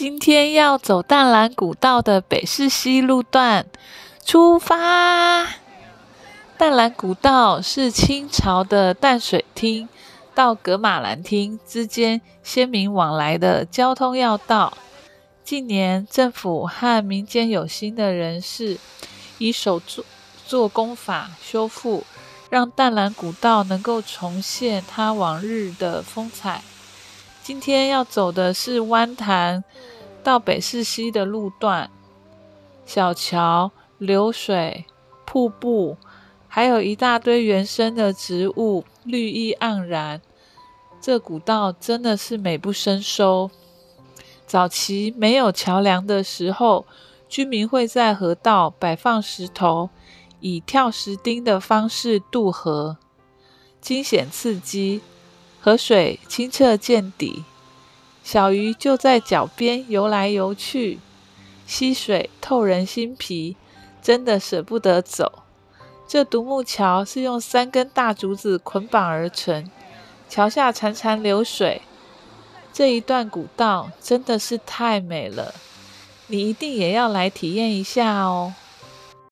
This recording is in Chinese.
今天要走淡蓝古道的北势西路段，出发。淡蓝古道是清朝的淡水厅到格马兰厅之间先民往来的交通要道。近年，政府和民间有心的人士以手做做工法修复，让淡蓝古道能够重现它往日的风采。今天要走的是湾潭到北势溪的路段，小桥、流水、瀑布，还有一大堆原生的植物，绿意盎然。这古道真的是美不胜收。早期没有桥梁的时候，居民会在河道摆放石头，以跳石钉的方式渡河，惊险刺激。河水清澈见底，小鱼就在脚边游来游去，溪水透人心脾，真的舍不得走。这独木桥是用三根大竹子捆绑而成，桥下潺潺流水，这一段古道真的是太美了，你一定也要来体验一下哦。